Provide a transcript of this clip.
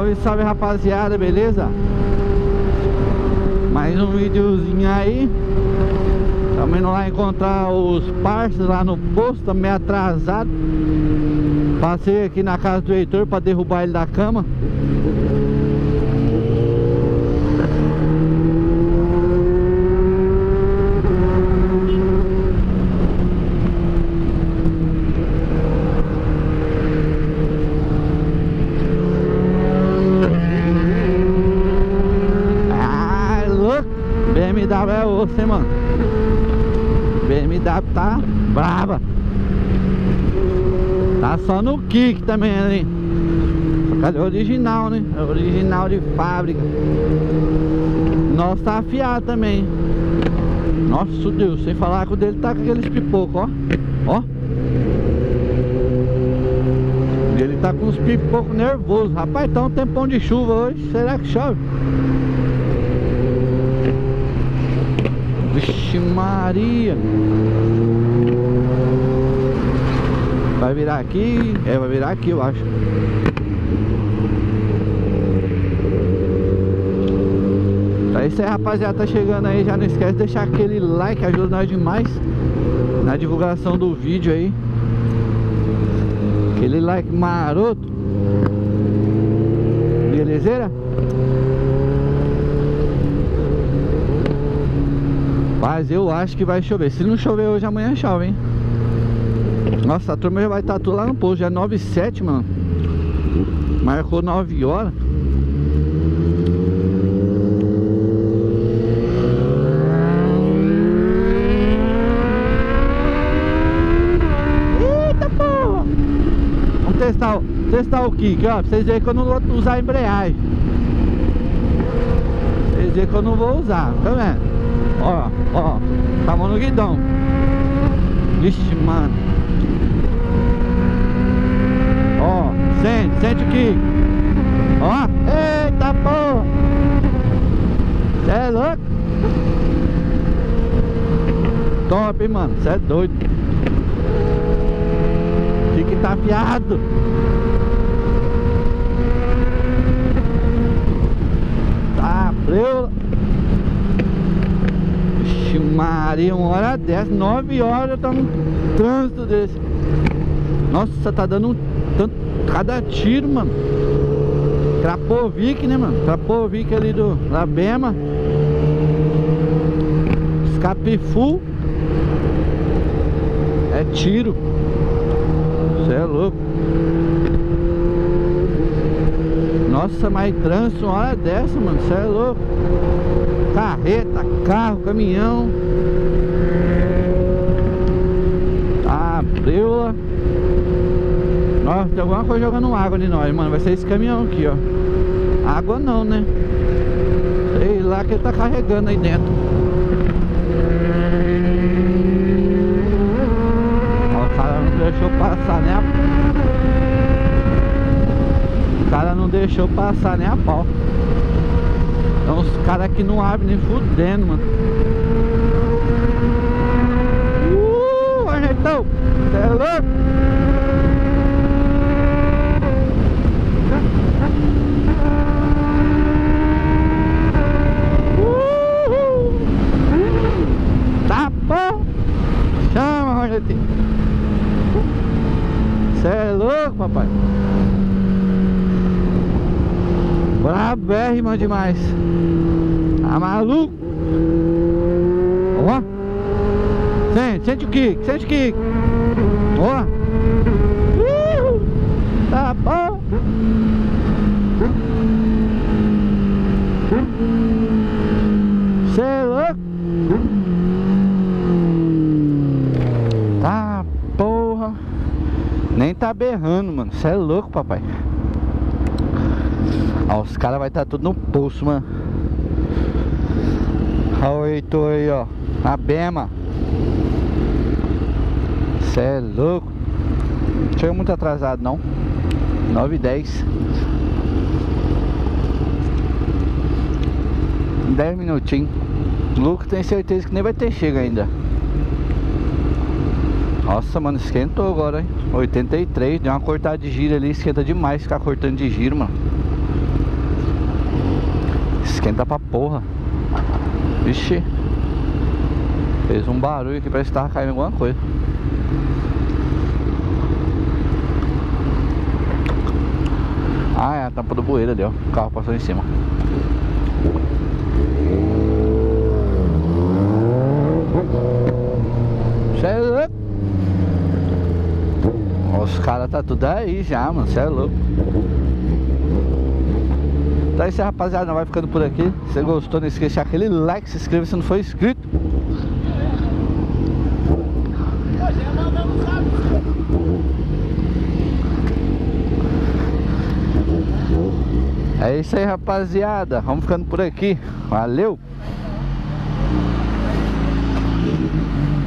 Salve, salve rapaziada, beleza? Mais um videozinho aí. Estamos indo lá encontrar os parceiros lá no posto, tá meio atrasado. Passei aqui na casa do Heitor para derrubar ele da cama BMW é osso, hein, mano? BMW tá brava Tá só no kick também ali Cadê o original, né? É original de fábrica. Nossa, tá afiado também Nossa Deus, sem falar que o dele tá com aqueles pipocos, ó. Ó. Ele tá com uns pipocos nervosos Rapaz, tá um tempão de chuva hoje. Será que chove? Vixe Maria. Vai virar aqui? É, vai virar aqui eu acho. É isso aí rapaziada, tá chegando aí Já não esquece de deixar aquele like Ajuda nós demais Na divulgação do vídeo aí. Aquele like maroto. Belezeira? Mas eu acho que vai chover. Se não chover hoje, amanhã chove, hein? Nossa, a turma já vai estar tudo lá no posto. Já é 9 e 7, mano. Marcou 9 horas. Eita porra! Vamos testar, testar o kick, ó Pra vocês verem que eu não vou usar embreagem. Pra vocês verem que eu não vou usar Tá vendo? Ó, ó, tá no guidão. Vixe, mano. Ó, sente, sente o que Ó, eita porra. Cê é louco? Top, hein, mano, cê é doido. Fique tá afiado. Tá, preula Vixe Maria, uma hora dessa, nove horas tá num trânsito desse. Nossa, tá dando um tanto, cada tiro, mano. Trapovic, né, mano? Trapovic ali do Labema Escape full. É tiro. Você é louco. Nossa, mas trânsito uma hora dessa, mano. Você é louco. Carreta, carro, caminhão Ah, preula Tem alguma coisa jogando água ali nós, mano. Vai ser esse caminhão aqui, ó. Água não, né? Sei lá que ele tá carregando aí dentro. Ó, o cara não deixou passar nem a... O cara não deixou passar nem a pau. Então os caras aqui não abrem nem fudendo, mano Uh, ajeitão Você é louco? Uhul. Tá bom Chama, Rogetinho Você é louco, papai. Brabérrima demais. Tá maluco? Ó. Sente, sente o kick, sente o kick. Ó. Uhul. Tá bom Cê é louco Tá porra Nem tá berrando, mano. Cê é louco, papai. Ó, os caras vai estar tá tudo no pulso, mano. Olha o Heitor aí, ó. A Bema. Cê é louco. Chega muito atrasado, não. 9 e 10 10 minutinhos. O Lucas tem certeza que nem vai ter chega ainda Nossa, mano, esquentou agora, hein 83, deu uma cortada de giro ali Esquenta demais ficar cortando de giro, mano Esquenta pra porra. Vixe. Fez um barulho aqui, parece que tava caindo alguma coisa. Ah, é a tampa do bueiro ali, ó. O carro passou em cima. Cê é louco. Os caras tá tudo aí já, mano. Cê é louco. Então é isso aí, rapaziada. Vai ficando por aqui. Se você gostou, não esqueça aquele like, se inscreva se não for inscrito. É isso aí, rapaziada. Vamos ficando por aqui. Valeu!